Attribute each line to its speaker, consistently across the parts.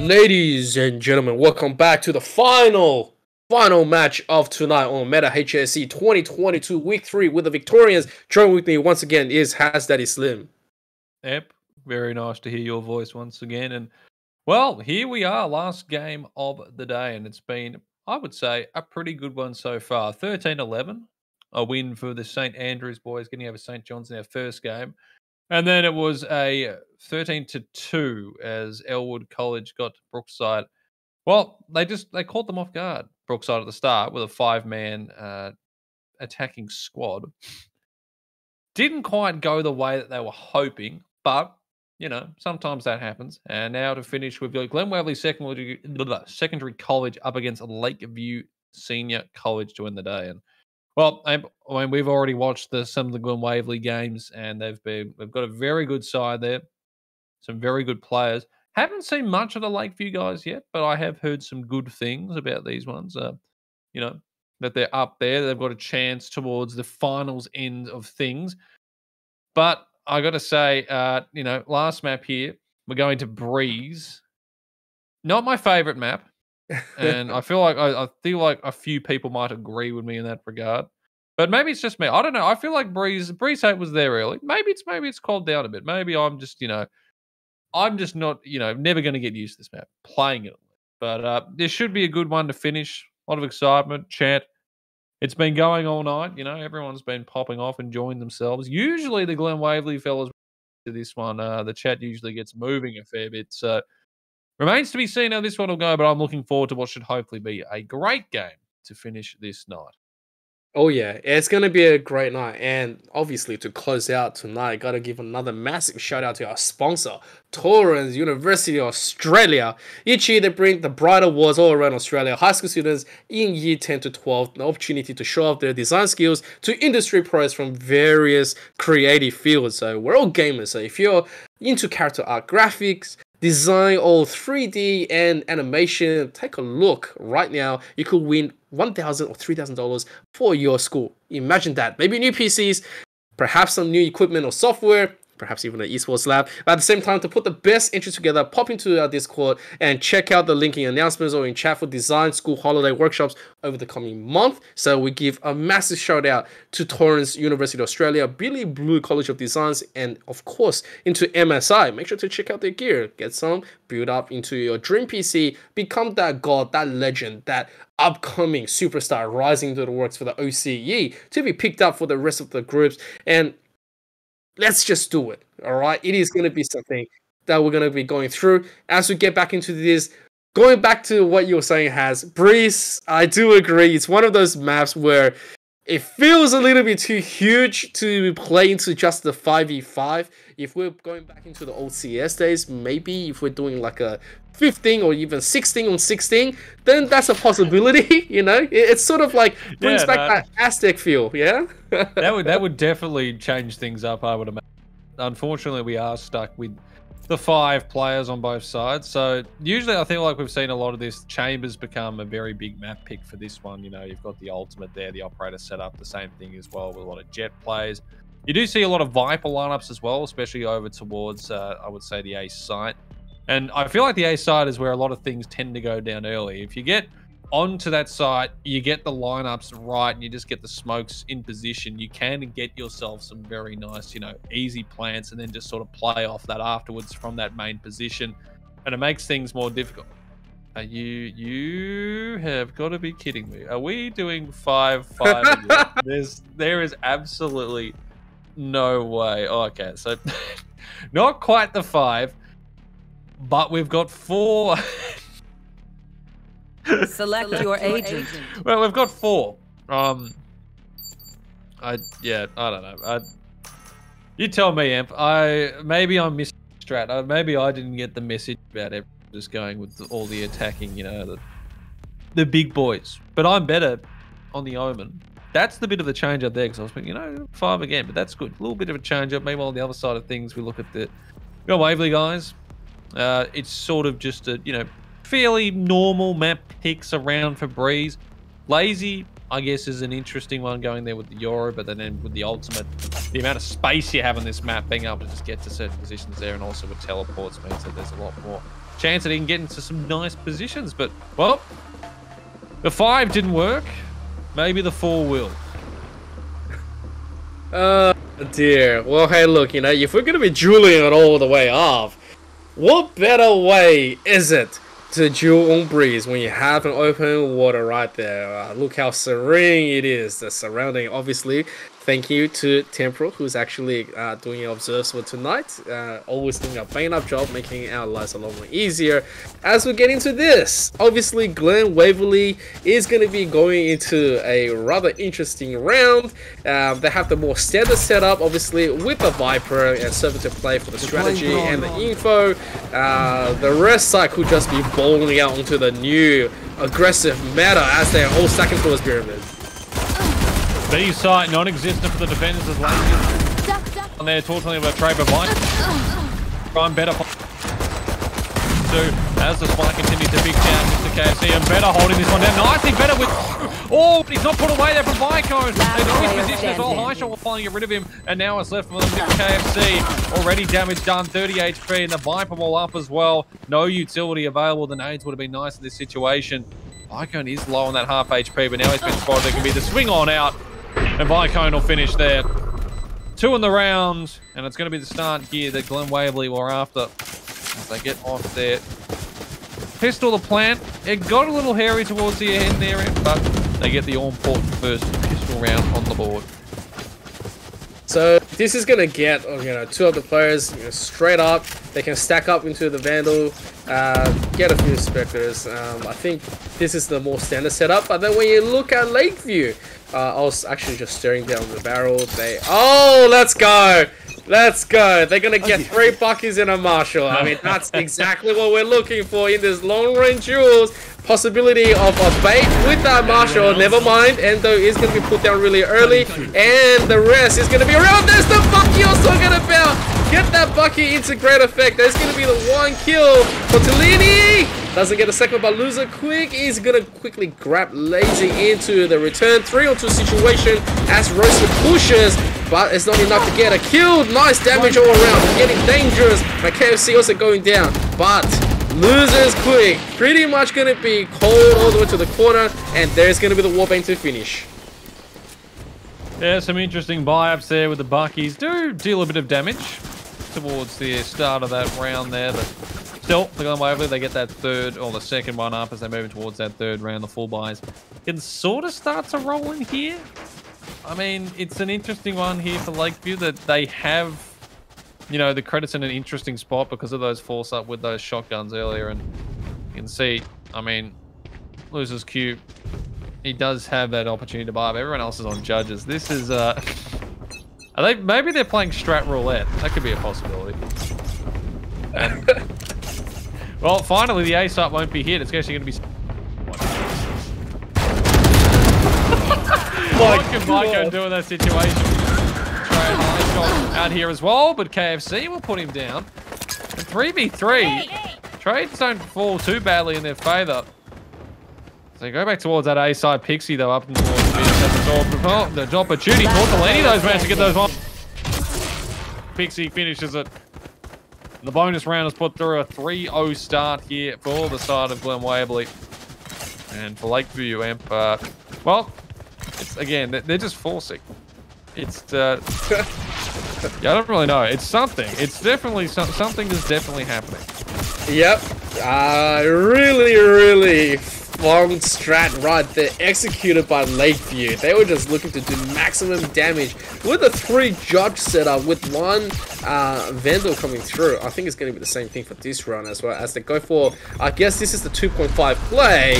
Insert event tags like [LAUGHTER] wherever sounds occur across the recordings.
Speaker 1: Ladies and gentlemen, welcome back to the final, final match of tonight on Meta HSE 2022 Week 3 with the Victorians. Joining with me once again is Has Daddy Slim.
Speaker 2: Yep, very nice to hear your voice once again. And well, here we are, last game of the day, and it's been, I would say, a pretty good one so far. 13 11, a win for the St. Andrews boys, getting over St. John's in their first game. And then it was a 13 to 2 as Elwood College got Brookside. Well, they just they caught them off guard. Brookside at the start with a five man uh, attacking squad. Didn't quite go the way that they were hoping, but you know sometimes that happens. And now to finish, we've got Glen Waverley secondary, secondary college up against Lakeview Senior College to win the day. And well, I, mean, we've already watched the, some of the Glen Waverley games, and they've been they've got a very good side there, some very good players. Haven't seen much of the Lakeview guys yet, but I have heard some good things about these ones. Uh, you know that they're up there, they've got a chance towards the finals end of things. But I got to say, uh, you know, last map here, we're going to Breeze. Not my favorite map and I feel like I, I, feel like a few people might agree with me in that regard. But maybe it's just me. I don't know. I feel like Breeze Breeze Eight was there early. Maybe it's maybe it's cooled down a bit. Maybe I'm just you know, I'm just not you know never going to get used to this map playing it. But uh, this should be a good one to finish. A lot of excitement, chat. It's been going all night. You know, everyone's been popping off, and enjoying themselves. Usually, the Glen Waverley fellas to this one, uh, the chat usually gets moving a fair bit. So Remains to be seen how this one will go, but I'm looking forward to what should hopefully be a great game to finish this night.
Speaker 1: Oh yeah, it's gonna be a great night, and obviously to close out tonight, gotta give another massive shout out to our sponsor, Torrens University Australia. Each year they bring the bright awards all around Australia. High school students in year 10 to 12 an opportunity to show off their design skills to industry pros from various creative fields. So we're all gamers. So if you're into character art, graphics, design all 3D and animation, take a look right now. You could win 1,000 or $3,000 for your school. Imagine that. Maybe new PCs, perhaps some new equipment or software, perhaps even an esports lab. But at the same time, to put the best interest together, pop into our Discord and check out the link in announcements or in chat for design school holiday workshops over the coming month. So we give a massive shout out to Torrens University of Australia, Billy Blue College of Designs, and of course into MSI. Make sure to check out their gear, get some, build up into your dream PC, become that god, that legend, that upcoming superstar rising to the works for the OCE to be picked up for the rest of the groups. And let's just do it. All right. It is going to be something that we're going to be going through as we get back into this. Going back to what you were saying, has Breeze, I do agree. It's one of those maps where it feels a little bit too huge to play into just the 5v5. If we're going back into the old CS days, maybe if we're doing like a 15 or even 16 on 16, then that's a possibility, [LAUGHS] you know? It's sort of like brings yeah, back that Aztec feel, yeah?
Speaker 2: that would that [LAUGHS] would definitely change things up, I would imagine. Unfortunately, we are stuck with the five players on both sides. So usually I think like we've seen a lot of this. Chambers become a very big map pick for this one. You know, you've got the ultimate there, the operator set up, the same thing as well with a lot of Jett players. You do see a lot of Viper lineups as well, especially over towards, uh, I would say, the ace site. And I feel like the ace side is where a lot of things tend to go down early. If you get onto that site, you get the lineups right and you just get the smokes in position, you can get yourself some very nice, you know, easy plants and then just sort of play off that afterwards from that main position. And it makes things more difficult. Are you you have got to be kidding me. Are we doing five five [LAUGHS] There's there is absolutely no way. Oh, okay, so [LAUGHS] not quite the five, but we've got four [LAUGHS]
Speaker 3: Select your agent.
Speaker 2: Well, we've got four. Um, I yeah, I don't know. I, you tell me, Amp. I maybe I'm missing strat. Uh, maybe I didn't get the message about it. Just going with the, all the attacking, you know, the the big boys. But I'm better on the Omen. That's the bit of the change up there because I was thinking, you know, five again, but that's good. A little bit of a change up. Meanwhile, on the other side of things, we look at the go Waverley guys. Uh, it's sort of just a you know fairly normal map picks around for Breeze. Lazy, I guess, is an interesting one going there with the Yoru, but then with the ultimate, the amount of space you have on this map, being able to just get to certain positions there and also with teleports means that there's a lot more chance that he can get into some nice positions. But, well, the five didn't work. Maybe the four will.
Speaker 1: Oh [LAUGHS] dear. Well, hey, look, you know, if we're gonna be dueling it all the way off, what better way is it to duel on breeze when you have an open water right there? Uh, look how serene it is. The surrounding, obviously, thank you to Temporal, who's actually uh, doing our observes for tonight. Uh, always doing a bang up job, making our lives a lot more easier. As we get into this, obviously, Glen Waverley is going to be going into a rather interesting round. Um, they have the more standard setup, obviously, with the Viper and Servant to play for the strategy and the info. Uh, the rest side could just be bowling out onto the new aggressive meta as they're all stacking towards Pyramid.
Speaker 2: B site non-existent for the defenders as lazy on there talking about Trey. Try and better do as the spike continues to big down Mr. KFC and better holding this one down. Nicely better with Oh, but he's not put away there from Vicone. They know his position as well. High shot will finally get rid of him. And now it's left for them KFC. Already damage done, 30 HP, and the Viper will up as well. No utility available. The nades would have been nice in this situation. Vicone is low on that half HP, but now he's been spotted. It can be the swing on out and Vicone will finish there. Two in the round, and it's going to be the start here that Glen Waverley were after as they get off there. Pistol the plant. It got a little hairy towards the end there, but they get the all-important first pistol round on the board.
Speaker 1: So this is gonna get you know two of the players you know, straight up. They can stack up into the Vandal, uh, get a few Spectres. Um, I think this is the more standard setup. But then when you look at Lakeview, uh, I was actually just staring down the barrel. They oh let's go. Let's go. They're going to get three buckies in a Marshal. I mean, that's [LAUGHS] exactly what we're looking for in this long-range duels. Possibility of a bait with that Marshal. Never mind. Endo is going to be put down really early. And the rest is going to be around. There's the bucky I was talking about. Get that bucky into great effect. There's to be the one kill for Tellini. Doesn't get a second, but Loser Quick is going to quickly grab Lazy into the return 3 on 2 situation as Roaster pushes but it's not enough to get a kill. Nice damage all around. Getting dangerous. My KFC also going down. But losers quick. Pretty much going to be cold all the way to the corner. And there's going to be the Warbane to finish.
Speaker 2: Yeah, some interesting buy-ups there with the Buckies. Do deal a bit of damage towards the start of that round there. But still, the Glen Waverley, they get that third or the second one up as they move towards that third round. The full buys can sort of start to roll in here. I mean, it's an interesting one here for Lakeview that they have, you know, the credits in an interesting spot because of those force up with those shotguns earlier. And you can see, I mean, loses Q. He does have that opportunity to buy up. Everyone else is on judges. This is, uh, are they, maybe they're playing strat roulette. That could be a possibility. [LAUGHS] And, well, finally, the ace up won't be hit. It's actually going to be what can Miko do in that situation? Trey high shot out here as well, but KFC will put him down. And 3v3, trades don't fall too badly in their favour. So you go back towards that A side Pixie though, up towards the, oh, the opportunity. Tortellini those managed to get those on. Pixie finishes it. The bonus round has put through a 3-0 start here for the side of Glen Waverley. And for Lakeview Amp, uh, well, it's again, they're just forcing. It's uh, [LAUGHS] yeah, I don't really know. It's something. It's definitely some, something is definitely happening.
Speaker 1: Yep. Uh, really, really long strat right there executed by Lakeview. They were just looking to do maximum damage with a three judge setup with one uh, Vandal coming through. I think it's going to be the same thing for this run as well as they go for, I guess this is the 2.5 play.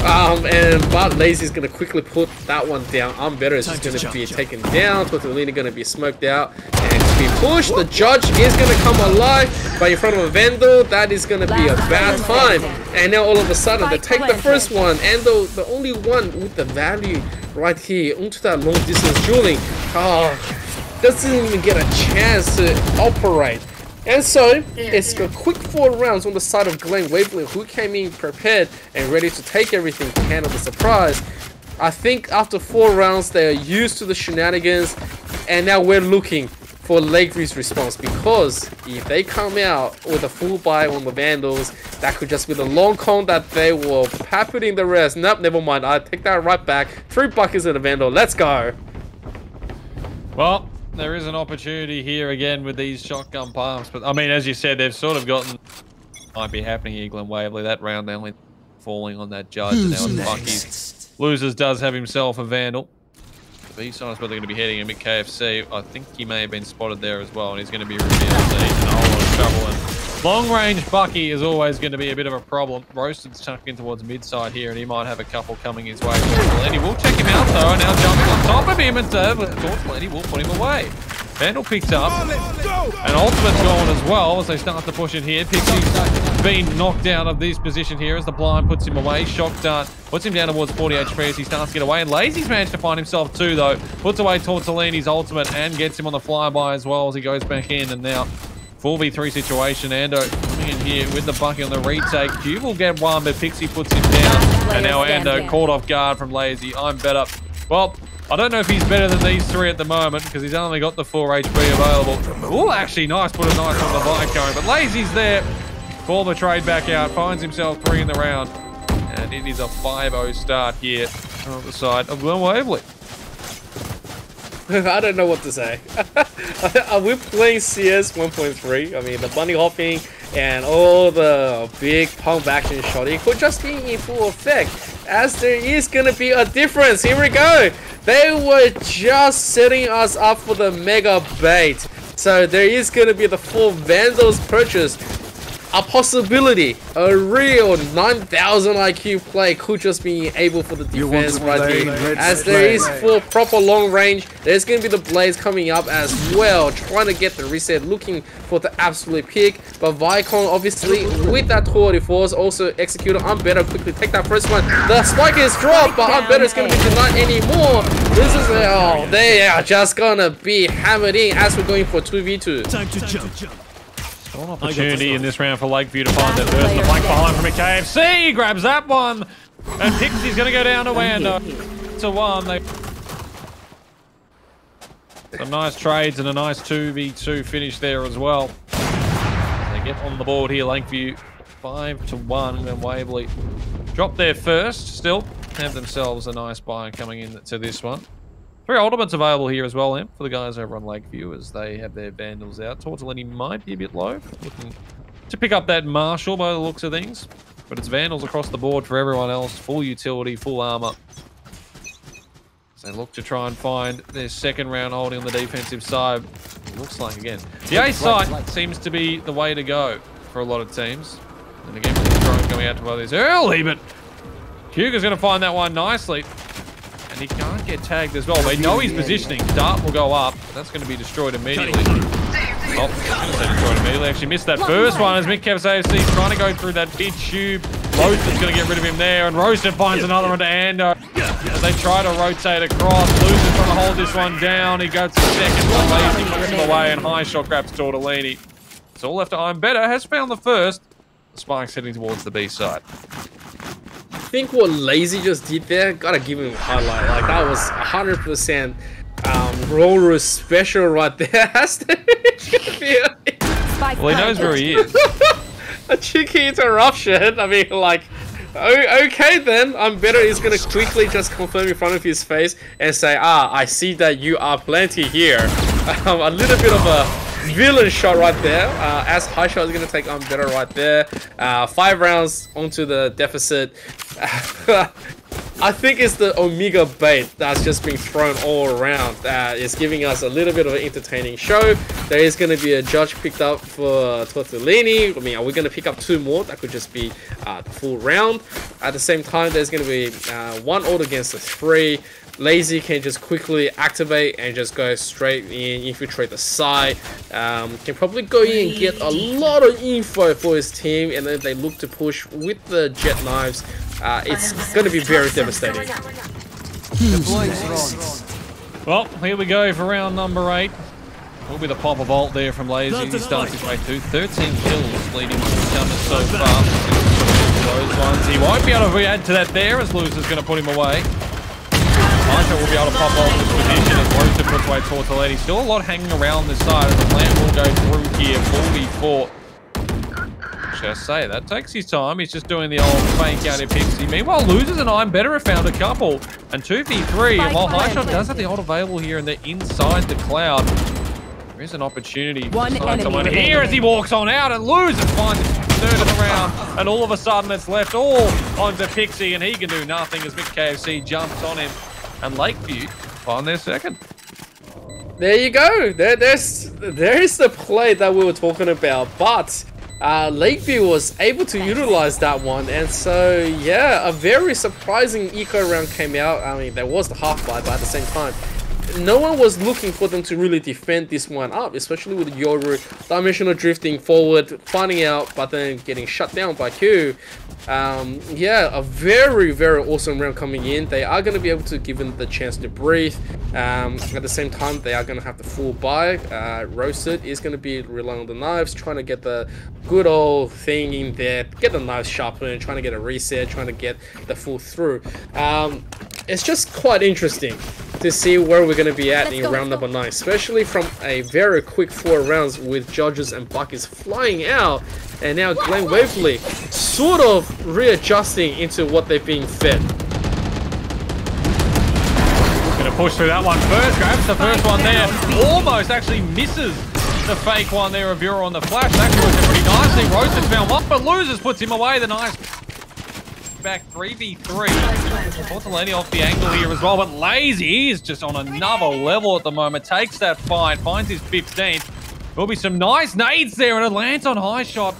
Speaker 1: Um, and but is going to quickly put that one down. I'm better is just going to be taken down. Tortellini going to be smoked out and to be pushed. The judge is going to come alive, but in front of a Vandal, that is going to be a bad time. And now all of a sudden, they take the first one, and the, the only one with the value right here onto that long distance dueling. Oh, doesn't even get a chance to operate. And so, it's a quick four rounds on the side of Glen Waverley, who came in prepared and ready to take everything to handle the surprise. I think after four rounds, they are used to the shenanigans, and now we're looking for Lakeview's response because if they come out with a full buy on the Vandals, that could just be the long con that they will pepper the rest. Nope, never mind. I take that right back. Three buckets in the Vandal. Let's go.
Speaker 2: Well, there is an opportunity here again with these shotgun pumps. But, I mean, as you said, they've sort of gotten... Might be happening, Eagle and Waverley. That round, they only falling on that judge. and now it's Bucky's. Losers does have himself a Vandal. The B-side is where they're going to be heading him at KFC. I think he may have been spotted there as well, and he's going to be revealed. So he's in a whole lot of trouble. And long-range Bucky is always going to be a bit of a problem. Roasted's tucking towards mid-side here, and he might have a couple coming his way. Lenny will check him out, though, and now jumping on top of him, and uh, Lenny will put him away. Vandal picked up, and Ultimate's gone as well as they start to push in here. Pixie's been knocked out of this position here as the blind puts him away. Shock dart puts him down towards 40 HP as he starts to get away. And Lazy's managed to find himself too, though. Puts away Tortellini's ultimate and gets him on the flyby as well as he goes back in. And now 4v3 situation. Ando coming in here with the bucket on the retake. Cube will get one, but Pixie puts him down. And now Ando caught off guard from Lazy. I'm better. Well, I don't know if he's better than these three at the moment because he's only got the 4 HP available. Oh, actually, nice. Put a nice on the bike going. But Lazy's there for the trade back out. Finds himself three in the round. And it is a 5-0 start here on the side of Glen Waverley. [LAUGHS]
Speaker 1: I don't know what to say. We're [LAUGHS] uh, we playing CS 1.3? I mean, the bunny hopping and all the big pump action shot, it could just be in full effect as there is gonna be a difference. Here we go. They were just setting us up for the mega bait. So there is gonna be the full Vandals purchase a possibility, a real 9000 IQ play could just be able for the defense right here. As there is full proper long range, there's going to be the Blaze coming up as well, trying to get the reset, looking for the absolute pick. But Vicon obviously with that 244 also executed. I'm better quickly take that first one. The spike is dropped, but I'm better is going to be denied anymore. This is, oh, they are just going to be hammered in as we're going for 2v2. Time to jump.
Speaker 2: An opportunity in this round for Lakeview to find that first. The flank behind from a KFC grabs that one. And Pixie's going to go down to Wando. To one. They... Some nice trades and a nice 2v2 finish there as well. They get on the board here, Lakeview. 5 to 1 and Waverley drop there first still have themselves a nice buy coming in to this one Three ultimates available here as well, Em, for the guys over on Lakeview as they have their Vandals out. Tortellini might be a bit low, looking to pick up that Marshal by the looks of things. But it's Vandals across the board for everyone else. Full utility, full armor. As they look to try and find their second round holding on the defensive side. Looks like, again, the A site seems to be the way to go for a lot of teams. And again, the drone going out to others early, but Hugo's going to find that one nicely he can't get tagged as well. They know he's positioning. Dart will go up. That's going to be destroyed immediately. Oh, destroyed immediately. Actually missed that first one as Mick Kevs AFC trying to go through that big tube. Roasted going to get rid of him there, and Roasted finds another one to Ando. As they try to rotate across, Loser trying to hold this one down. He goes to second, but Lazy puts him away, and high shot grabs Tortellini. It's all left to I'm better. Has found the first. Spike's heading towards the B side
Speaker 1: think what Lazy just did there, gotta give him a highlight. Like that was 100% um, Yoru special right there. [LAUGHS]
Speaker 2: well, he knows where he is. [LAUGHS]
Speaker 1: a cheeky interruption. I mean, like, okay then. I'm better. He's gonna quickly just confirm in front of his face and say, ah, I see that you are plenty here. [LAUGHS] Um, a little bit of a villain shot right there. Uh, as High Shot is going to take on better right there. Uh, five rounds onto the deficit. [LAUGHS] I think it's the Omega bait that's just being thrown all around. Uh, it's giving us a little bit of an entertaining show. There is going to be a judge picked up for Tortellini. I mean, are we going to pick up two more? That could just be uh, the full round. At the same time, there's going to be uh, one odd against the three. Lazy can just quickly activate and just go straight in, infiltrate the site. Um, can probably go in and get a lot of info for his team, and then they look to push with the Jett knives. Uh, it's going to be very devastating.
Speaker 2: Well, here we go for round number eight. Will be the pop of ult there from Lazy. He starts his way through 13 kills leading to the coming so far. Those ones. He won't be able to add to that there as Loser's going to put him away. Marsha will be able to pop off this position as Rosa puts away towards the lady. Still a lot hanging around this side as the plant will go through here. 44. Just say, that takes his time. He's just doing the old fake out of Pixie. Meanwhile, Losers and I'm better have found a couple. And 2v3, and while High Shot does have the ult available here and they're inside the cloud, there is an opportunity
Speaker 3: One
Speaker 2: to find
Speaker 3: enemy
Speaker 2: someone
Speaker 3: remaining.
Speaker 2: here as he walks on out and Losers finds third of the round. And all of a sudden, it's left all onto Pixie, and he can do nothing as Mick KFC jumps on him. And Lakeview find their second.
Speaker 1: There you go. There, there's there's the play that we were talking about. But uh, Lakeview was able to utilize that one, and so yeah, a very surprising eco round came out. I mean, there was the half buy, but at the same time, no one was looking for them to really defend this one up, especially with Yoru dimensional drifting forward, finding out, but then getting shut down by Q. Um, yeah, a very, very awesome round coming in. They are going to be able to give them the chance to breathe. Um, at the same time, they are going to have the full buy. Uh, Roasted is going to be relying on the knives, trying to get the good old thing in there, get the knives sharpened, trying to get a reset, trying to get the full through. Um, it's just quite interesting to see where we're going to be at
Speaker 3: Let's
Speaker 1: in
Speaker 3: go,
Speaker 1: round number nine, especially from a very quick four rounds with Judges and Buckets flying out, and now Glen Waverley sort of readjusting into what they're being fed.
Speaker 2: Gonna push through that one first. Grabs the first one there. Almost actually misses the fake one there of Bureau on the flash. That worked pretty nicely. Roasted found one, but loses puts him away. The nice back 3v3. Tortellini off the angle here as well, but Lazy is just on another level at the moment. Takes that fight, finds his 15th. Will be some nice nades there, and it lands on high shot.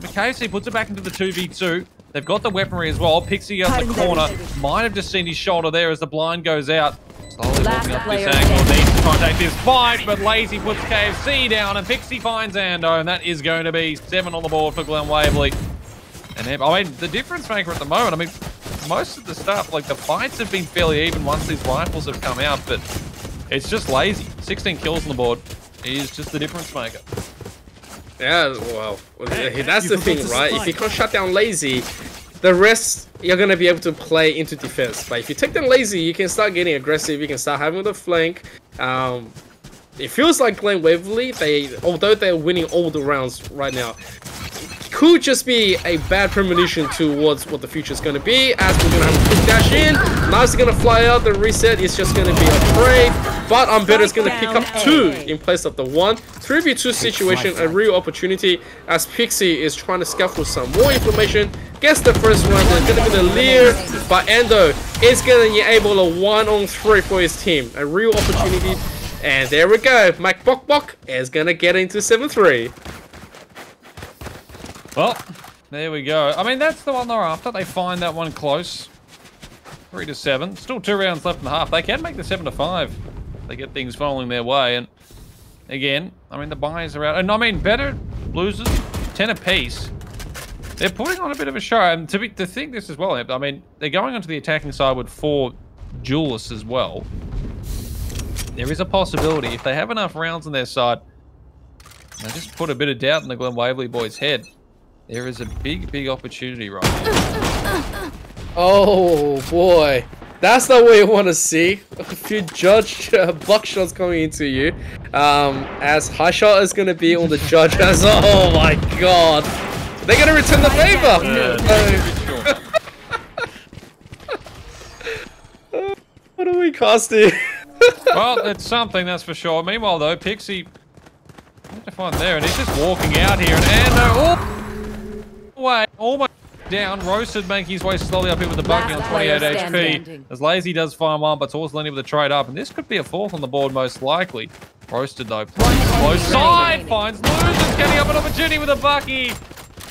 Speaker 2: McKFC puts it back into the 2v2. They've got the weaponry as well. Pixie out the corner. Might have just seen his shoulder there as the blind goes out. Slowly
Speaker 3: Last
Speaker 2: up this angle. Needs to try and take this fight, but Lazy puts KFC down, and Pixie finds Ando, and that is going to be seven on the board for Glen Waverley. And then- I mean, the difference maker at the moment, I mean, most of the stuff, like the fights have been fairly even once these rifles have come out, but it's just lazy. 16 kills on the board is just the difference maker.
Speaker 1: Yeah, well, that's the thing, right? If you can't shut down Lazy, the rest you're gonna be able to play into defense. But if you take them Lazy, you can start getting aggressive. You can start having the flank. Um, it feels like Glen Waverley. They, although they're winning all the rounds right now, could just be a bad premonition towards what the future is going to be. As we're going to have a quick dash in, Nice is going to fly out. The reset is just going to be a trade, but Umberto is going to pick up two in place of the one. 3v2 situation, a real opportunity as Pixie is trying to scuffle some more information. Gets the first one, there's going to be the leer, but Endo is going to be able to one on three for his team. A real opportunity. And there we go. Mike Bok Bok is going to get into 7-3.
Speaker 2: Well, there we go. I mean, that's the one they're after. They find that one close. Three to seven. Still two rounds left in the half. They can make the seven to five. They get things falling their way. And again, I mean, the buys are out. And I mean, better losers, 10 apiece. They're putting on a bit of a show. And to, be, to think this as well, I mean, they're going onto the attacking side with four duelists as well. There is a possibility, if they have enough rounds on their side, they just put a bit of doubt in the Glen Waverley boys' head. There is a big, big opportunity right now.
Speaker 1: Oh boy, that's not what you want to see. A few judge uh, buckshots coming into you. Um, as high shot is going to be on the judge as oh my god, they're going to return the favor.
Speaker 2: Yeah.
Speaker 1: Uh, [LAUGHS] what are we casting? [LAUGHS]
Speaker 2: well, it's something, that's for sure. Meanwhile, though, Pixie... What to find there? And he's just walking out here. And Ando... Oh! Way, almost down. Roasted making his way slowly up here with the bucket on 28
Speaker 3: player
Speaker 2: HP.
Speaker 3: standing.
Speaker 2: As Lazy does find one, but Tor's landing with a trade up. And this could be a fourth on the board, most likely. Roasted, though, close side. Finds losers, getting up an opportunity with a bucky.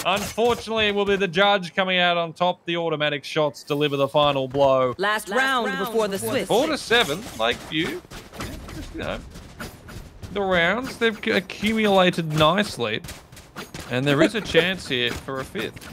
Speaker 2: Unfortunately, it will be the judge coming out on top. The automatic shots deliver the final blow.
Speaker 3: Last, round, before the switch.
Speaker 2: Four to seven, Lakeview. Just, you know, the rounds they've accumulated nicely, and there is a chance here for a fifth.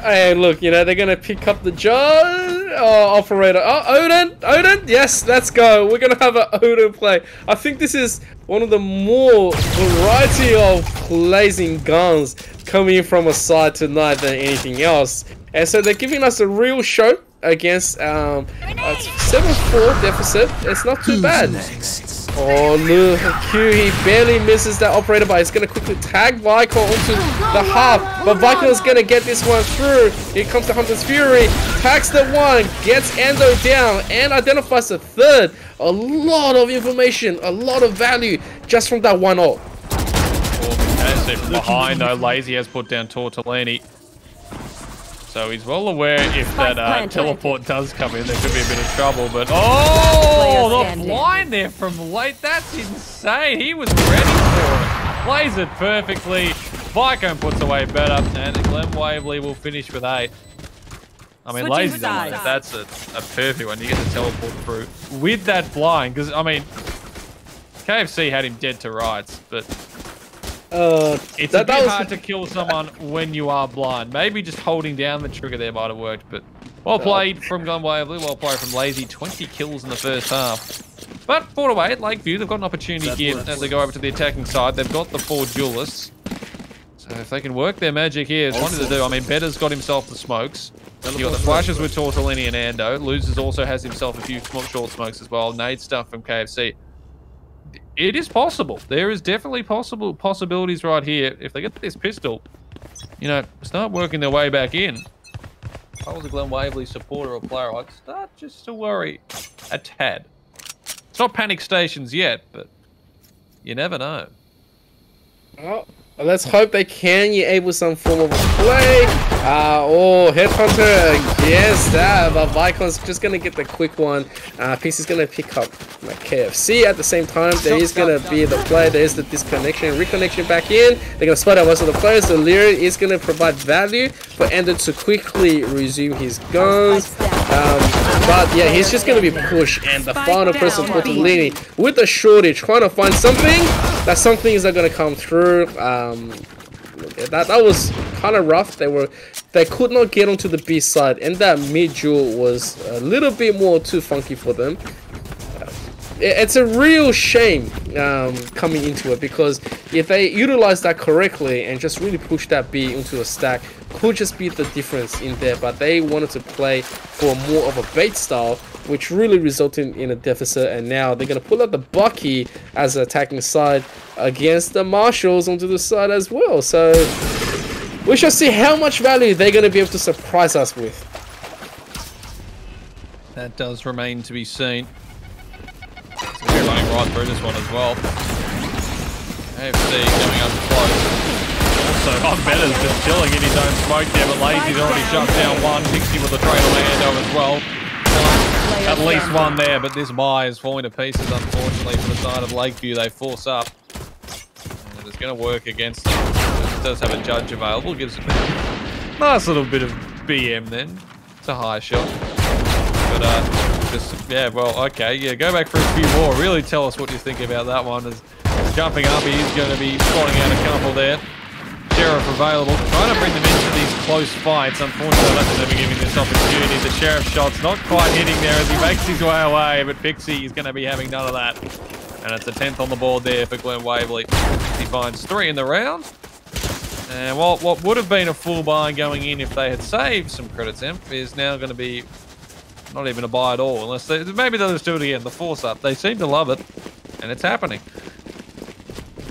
Speaker 1: Hey, look, you know they're going to pick up the judge. Oh, operator. Oh, Odin, Odin. Yes, let's go. We're going to have an Odin play. I think this is one of the more variety of blazing guns coming from a side tonight than anything else. And so they're giving us a real show against um, a 7-4 deficit. It's not too bad. Oh, look, he barely misses that operator, but he's going to quickly tag Vico onto the half. But Vico's going to get this one through. Here comes the Hunter's Fury, tags the one, gets Endo down, and identifies the third. A lot of information, a lot of value just from that one ult.
Speaker 2: From behind, though, Lazy has put down Tortellini. So he's well aware if that uh, teleport does come in, there could be a bit of trouble. But oh, the blind there from late. That's insane. He was ready for it. Plays it perfectly. Vicone puts away better, and Glen Waverley will finish with eight. I mean, lazy that's a, a perfect one. You get the teleport through with that blind, because I mean, KFC had him dead to rights, but
Speaker 1: uh,
Speaker 2: it's that, a bit was... hard to kill someone when you are blind. Maybe just holding down the trigger there might have worked, but well played from Glen Waverley, well played from Lazy. 20 kills in the first half. But fought away at Lakeview. They've got an opportunity that here works. as they go over to the attacking side. They've got the four duelists. So if they can work their magic here, it's wanted to do. I mean, Better's got himself the smokes. You got the flashes with Tortellini and Ando. Losers also has himself a few short smokes as well. Nade stuff from KFC it is possible. There is definitely possible possibilities right here. If they get this pistol, you know, start working their way back in. If I was a Glen Waverley supporter or player, I'd start just to worry a tad. It's not panic stations yet, but you never know.
Speaker 1: Oh, let's hope they can enable some form of play. Uh, oh, Headhunter against that, but Vicon's just going to get the quick one. Uh, Piece is going to pick up my KFC at the same time. There is going to be the play, there is the disconnection, reconnection back in. They're going to spot out most of the players. The Lyric is going to provide value for Ender to quickly resume his guns. Um, but yeah, he's just going to be pushed. And the final person, Tortellini, with the shortage, trying to find something. That something is not going to come through. Um, that that was kind of rough. They were they could not get onto the B side, and that mid was a little bit more too funky for them. It's a real shame um, coming into it because if they utilize that correctly and just really push that B into a stack, could just be the difference in there. But they wanted to play for more of a bait style, which really resulted in a deficit. And now they're going to pull out the Bucky as an attacking side against the Marshals onto the side as well. So we shall see how much value they're going to be able to surprise us with.
Speaker 2: That does remain to be seen. So we're running right through this one as well. AFC coming up close. Also, on Better's just chilling in his own smoke there, but Lazy's already shut down one. Pixie with a trade on Ando as well. At least one there, but this Mai is falling to pieces, unfortunately, for the side of Lakeview. They force up. And it's going to work against them. It does have a judge available. Gives a nice little bit of BM then. It's a high shot. But, uh, just, yeah, well, okay. Yeah, go back for a few more. Really tell us what you think about that one. As jumping up, he's going to be spotting out a couple there. Sheriff available. Trying to bring them into these close fights. Unfortunately, that's never giving this opportunity. The Sheriff shot's not quite hitting there as he makes his way away, but Pixie is going to be having none of that. And it's a 10th on the board there for Glenn Waverley. He finds three in the round. And what, what would have been a full buy going in if they had saved some credits imp is now going to be not even a buy at all. Unless they, maybe they'll just do it again. The force up. They seem to love it. And it's happening.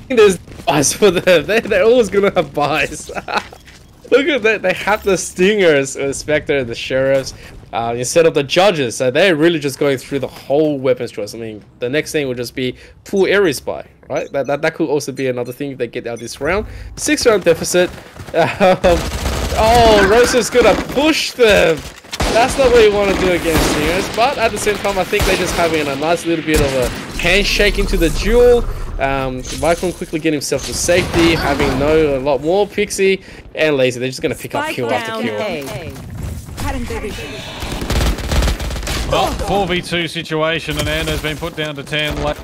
Speaker 1: There's buys for them. They, they're always to have buys. [LAUGHS] Look at that. They have the stingers, the Spectre, the sheriffs, uh, instead of the judges. So they're really just going through the whole weapons choice. I mean, the next thing would just be full area spy, right? That, that, that could also be another thing they get out this round. Six round deficit. [LAUGHS] Um, oh, Rosa's gonna push them. That's not what you want to do against Stingers. But at the same time, I think they're just having a nice little bit of a handshake into the duel. Um, Vicon quickly get himself to safety, having no a lot more Pixie and Lazy. They're just going to pick up kill after kill.
Speaker 2: Well, 4v2 situation, and Ando's been put down to 10, like,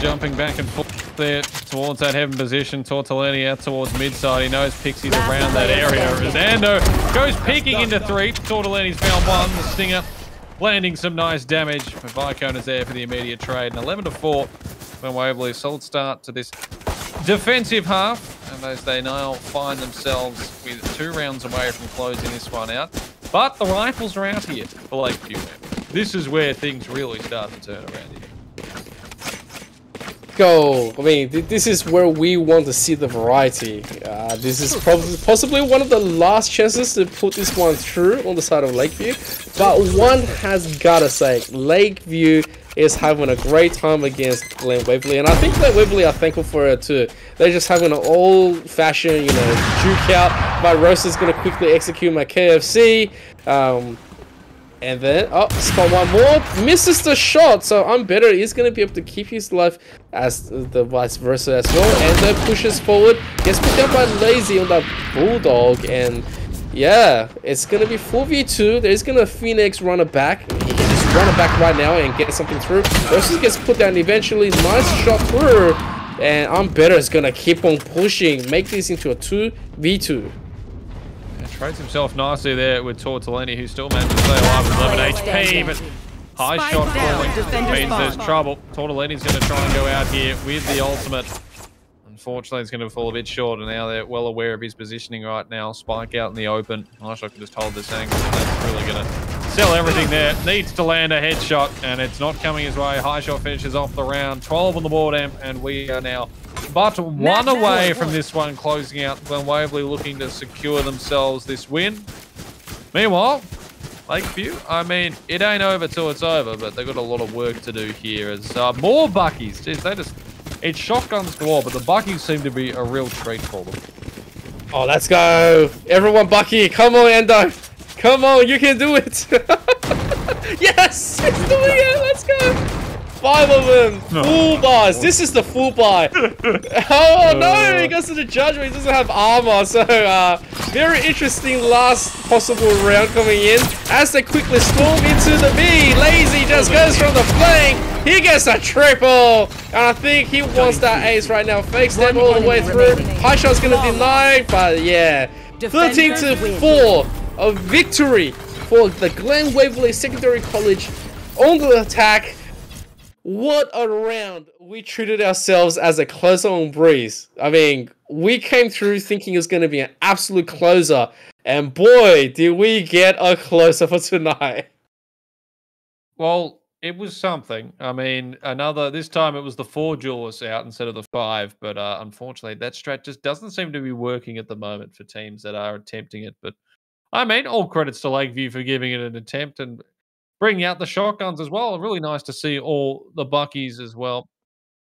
Speaker 2: jumping back and forth there towards that heaven position. Tortellini out towards mid-side. He knows Pixie's around that area as Ando goes peeking into three. Tortellini's found one. The Stinger landing some nice damage. But Vicone is there for the immediate trade. And 11 to 4 Waverley. Solid start to this defensive half. And as they now find themselves with two rounds away from closing this one out. But the rifles are out here for Lakeview. This is where things really start to turn around here.
Speaker 1: Go. I mean, th this is where we want to see the variety. Uh, this is probably possibly one of the last chances to put this one through on the side of Lakeview. But one has gotta say, Lakeview is having a great time against Glen Waverley, and I think Glen Waverley are thankful for it too. They're just having an old-fashioned, you know, juke out. My roaster's gonna quickly execute my KFC. Um, and then, oh, spot one more. Misses the shot, so I'm better. He's going to be able to keep his life as the vice versa as well. And then pushes forward. Gets picked up by Lazy on that Bulldog. And yeah, it's going to be 4v2. There's going to Phoenix run it back. He run it back right now and get something through. Versus gets put down eventually. Nice shot through. And I'm better is going to keep on pushing. Make this into a 2v2.
Speaker 2: Trades himself nicely there with Tortellini, who still managed to stay alive with 11 HP, but high
Speaker 3: Spike
Speaker 2: shot
Speaker 3: down,
Speaker 2: falling
Speaker 3: defender
Speaker 2: means there's trouble. Tortellini's going to try and go out here with the ultimate. Unfortunately, he's going to fall a bit short, and now they're well aware of his positioning right now. Spike out in the open. Highshot can just hold this angle. That's really going to sell everything there. Needs to land a headshot, and it's not coming his way. High shot finishes off the round. 12 on the board, amp, and we are now but one away from this one closing out. Glen Waverley looking to secure themselves this win. Meanwhile, Lakeview, I mean, it ain't over till it's over, but they've got a lot of work to do here. As uh, more Buckies, Jeez, they just, it's shotguns galore, but the Buckies seem to be a real treat for them.
Speaker 1: Oh, let's go. Everyone, Bucky. Come on, Endo. Come on, you can do it. [LAUGHS] yes, it's doing it. Let's go. Five of them. Full bars. This is the full buy. [LAUGHS] oh, no. He goes to the judgment. He doesn't have armor. So, uh, very interesting last possible round coming in. As they quickly storm into the B. Lazy just goes from the flank. He gets a triple. And I think he wants that ace right now. Fake step all the way through. High shot's going to deny. But, yeah. 13 to 4. A victory for the Glen Waverley Secondary College on the attack. What a round. We treated ourselves as a closer on Breeze. I mean, we came through thinking it was going to be an absolute closer. And boy, did we get a closer for tonight.
Speaker 2: Well, it was something. I mean, another, this time it was the four jaws out instead of the five, but uh, unfortunately that strat just doesn't seem to be working at the moment for teams that are attempting it. But I mean, all credits to Lakeview for giving it an attempt and bringing out the shotguns as well. Really nice to see all the Buckies as well.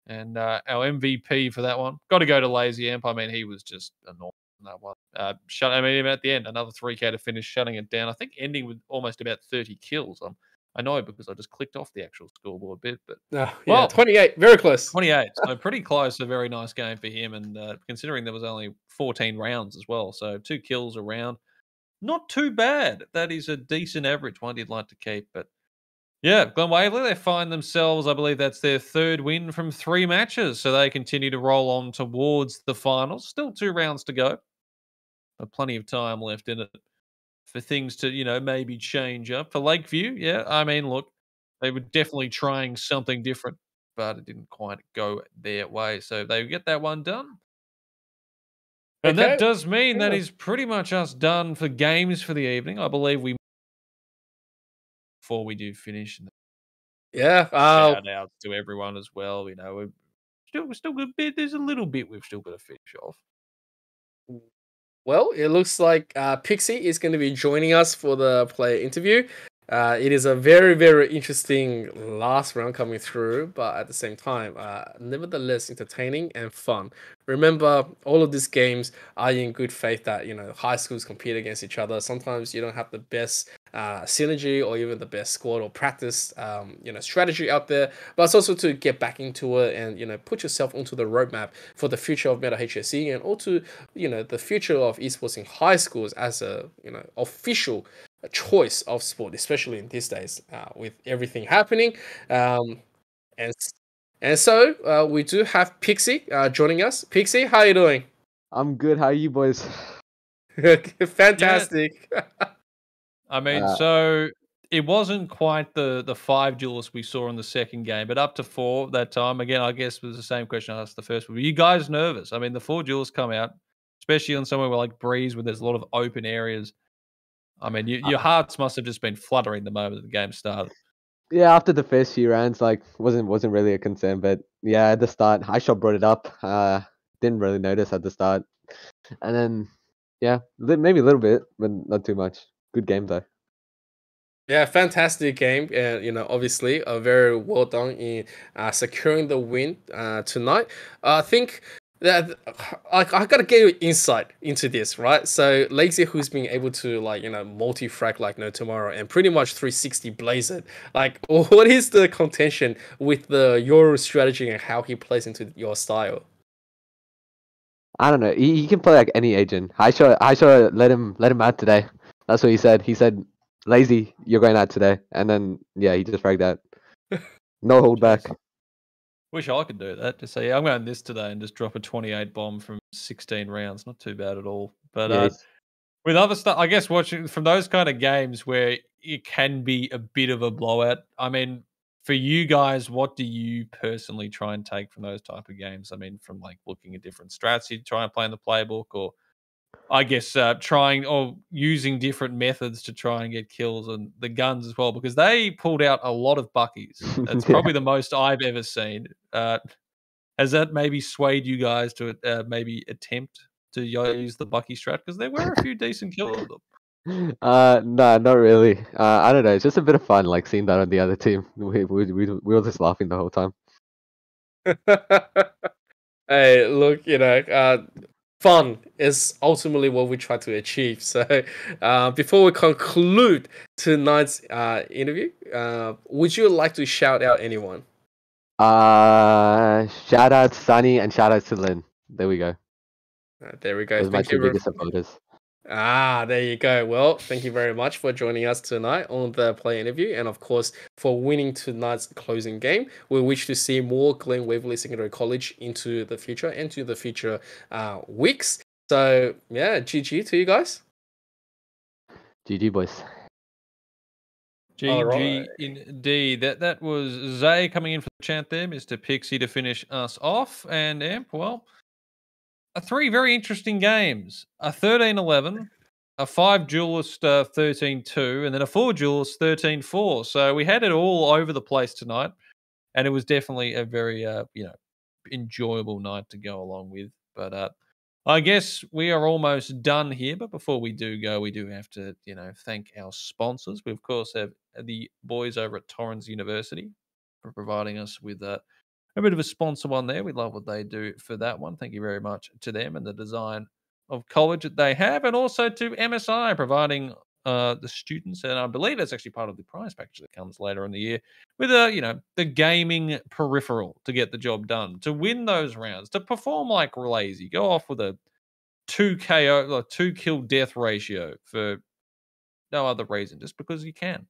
Speaker 2: And uh, our MVP for that one. Got to go to Lazy Amp. I mean, he was just enormous in that one. Uh, shut, I mean, at the end, another 3K to finish, shutting it down. I think ending with almost about 30 kills. Um, I know because I just clicked off the actual scoreboard bit, but
Speaker 1: Uh, yeah,
Speaker 2: Well-
Speaker 1: 28. Very close.
Speaker 2: 28. So [LAUGHS] pretty close. A very nice game for him. And uh, considering there was only 14 rounds as well, so two kills a round, not too bad. That is a decent average. One you'd like to keep, but yeah, Glen Waverley, they find themselves, I believe that's their third win from three matches. So they continue to roll on towards the finals. Still two rounds to go. But plenty of time left in it for things to, you know, maybe change up. For Lakeview, yeah, I mean, look, they were definitely trying something different, but it didn't quite go their way. So they get that one done. And that does mean that
Speaker 1: yeah.
Speaker 2: is pretty much us done for games for the evening. I believe we before we do finish
Speaker 1: Yeah. Uh,
Speaker 2: shout outs to everyone as well. You know, we've still we're still got a bit. There's a little bit we've still got to finish off.
Speaker 1: Well, it looks like uh, Pixie is going to be joining us for the player interview. Uh, it is a very, very interesting last round coming through, but at the same time, uh, nevertheless entertaining and fun. Remember, all of these games are in good faith that you know high schools compete against each other. Sometimes you don't have the best uh, synergy or even the best squad or practice, um, you know, strategy out there. But it's also to get back into it and you know put yourself onto the roadmap for the future of Meta HSE and also you know the future of esports in high schools as a you know official choice of sport, especially in these days uh, with everything happening. Um, and and so uh, we do have Pixie uh, joining us. Pixie, how you doing?
Speaker 4: I'm good. How are you boys? [LAUGHS]
Speaker 1: Fantastic.
Speaker 2: I mean,
Speaker 4: Uh,
Speaker 2: so it wasn't quite the the five duelists we saw in the second game, but up to four that time. Again, I guess was the same question I asked the first. Were you guys nervous? I mean, the four duels come out, especially on somewhere where like Breeze, where there's a lot of open areas. I mean, you, your hearts must have just been fluttering the moment the game started.
Speaker 4: Yeah, after the first few rounds, like wasn't wasn't really a concern, but yeah, at the start, I shot brought it up. Uh, didn't really notice at the start, and then yeah, li- maybe a little bit, but not too much. Good game though.
Speaker 1: Yeah, fantastic game, and you know, obviously, uh, very well done in uh, securing the win uh, tonight. I think that I, I gotta give you insight into this, right? So Lazy, who's been able to like you know multi frag like no tomorrow and pretty much 360 blaze it. Like, [LAUGHS] what is the contention with the your strategy and how he plays into your style?
Speaker 4: I don't know. He, he can play like any agent. I sure I sure let him let him out today. That's what he said. He said, "Lazy, you're going out today," and then yeah, he just fragged out. [LAUGHS] No hold back.
Speaker 2: Wish I could do that. Just say, yeah, I'm going this today and just drop a 28 bomb from 16 rounds. Not too bad at all. But
Speaker 4: Yeah,
Speaker 2: uh, with other stuff, I guess watching from those kind of games where it can be a bit of a blowout. I mean, for you guys, what do you personally try and take from those type of games? I mean, from like looking at different strats, you try and play in the playbook, or I guess uh, trying or using different methods to try and get kills and the guns as well, because they pulled out a lot of buckies. [LAUGHS] That's
Speaker 4: Yeah.
Speaker 2: probably the most I've ever seen. Uh, has that maybe swayed you guys to uh, maybe attempt to use the Bucky strat? Because there were a few decent kills of them. [LAUGHS]
Speaker 4: Uh, no, not really. Uh, I don't know. It's just a bit of fun, like seeing that on the other team. [LAUGHS] We we we, we were just laughing the whole time.
Speaker 1: hey, look, you know, uh, fun is ultimately what we try to achieve. [LAUGHS] So, uh, before we conclude tonight's uh, interview, uh, would you like to shout out anyone?
Speaker 4: Uh, shout out to Sunny and shout out to Lynn. There we go.
Speaker 1: Uh, there we go.
Speaker 4: Those are my
Speaker 1: Thank
Speaker 4: two
Speaker 1: you.
Speaker 4: biggest supporters.
Speaker 1: Ah, there you go. Well, thank you very much for joining us tonight on the play interview, and of course for winning tonight's closing game. We wish to see more Glen Waverley Secondary College into the future and to the future uh, weeks. So yeah, GG to you guys.
Speaker 4: GG boys.
Speaker 2: GG
Speaker 1: Alright.
Speaker 2: indeed. That that was Zay coming in for the chant there, Mr. Pixie to finish us off. And Amp, well, uh, three very interesting games. A 13-11, a five duelist uh, 13-2, and then a four duelist 13-4. So we had it all over the place tonight. And it was definitely a very uh, you know, enjoyable night to go along with. But uh I guess we are almost done here, but before we do go, we do have to, you know, thank our sponsors. We of course have the boys over at Torrens University for providing us with uh, a bit of a sponsor one there. We love what they do for that one. Thank you very much to them and the design of college that they have, and also to MSI providing uh, the students, and I believe that's actually part of the prize package that comes later in the year with a you know the gaming peripheral to get the job done, to win those rounds, to perform like lazy, go off with a two KO, like two kill death ratio for no other reason, just because you can.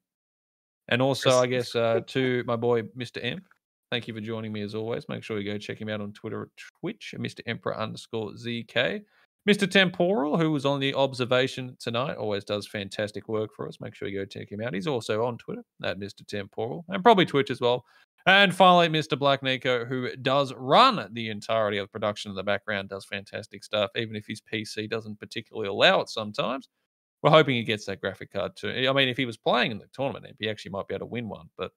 Speaker 2: And also, I guess uh, to my boy Mr. Imp, thank you for joining me as always. Make sure you go check him out on Twitter at Twitch, Mr. Emperor underscore ZK. Mr. Temporal, who was on the observation tonight, always does fantastic work for us. Make sure you go check him out. He's also on Twitter at Mr. Temporal and probably Twitch as well. And finally, Mr. Black Nico, who does run the entirety of production in the background, does fantastic stuff, even if his PC doesn't particularly allow it sometimes. We're hoping he gets that graphic card too. I mean, if he was playing in the tournament, he actually might be able to win one, but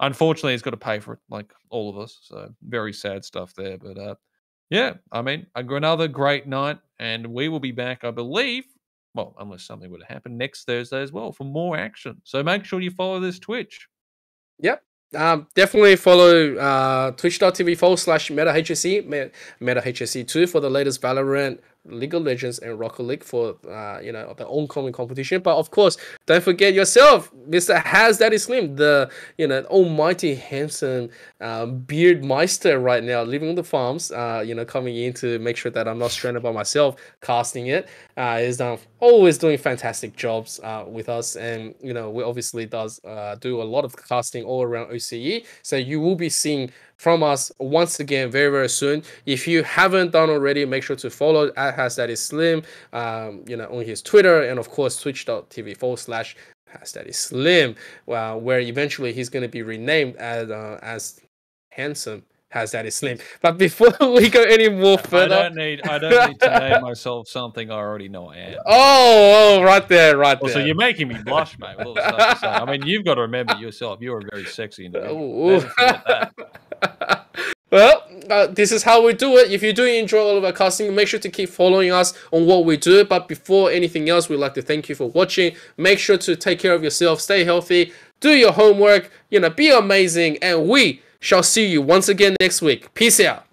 Speaker 2: unfortunately, he's got to pay for it, like all of us. So very sad stuff there. But uh, yeah, I mean, another great night, and we will be back, I believe. Well, unless something to happen next Thursday as well for more action. So make sure you follow this Twitch.
Speaker 1: Um, definitely follow uh, twitch.tv forward slash metahse, me- metahsc2 for the latest Valorant, League of Legends, and Rocket League for uh, you know the oncoming competition. But of course, don't forget yourself, Mr. Has Daddy Slim, the you know almighty handsome um, beard meister right now, living on the farms. Uh, you know, coming in to make sure that I'm not stranded by myself casting it. Uh, is done always doing fantastic jobs uh, with us, and you know we obviously does uh, do a lot of casting all around OCE. So you will be seeing from us once again very very soon. If you haven't done already, make sure to follow at has that is slim. Um, you know on his Twitter and of course twitch.tv forward slash has that is slim. Uh, where eventually he's going to be renamed as uh, as handsome has that is Slim? But before [LAUGHS] we go any more further, I
Speaker 2: don't need. I don't need to name myself something I already know I am. [LAUGHS]
Speaker 1: oh, oh, right there, right
Speaker 2: Also,
Speaker 1: there.
Speaker 2: So you're making me blush, mate. with all the stuff you're saying. I mean, you've got to remember yourself. You're a very sexy [LAUGHS] individual. [LAUGHS]
Speaker 1: Well, uh, this is how we do it. If you do enjoy all of our casting, make sure to keep following us on what we do. But before anything else, we'd like to thank you for watching. Make sure to take care of yourself, stay healthy, do your homework, you know, be amazing, and we shall see you once again next week. Peace out.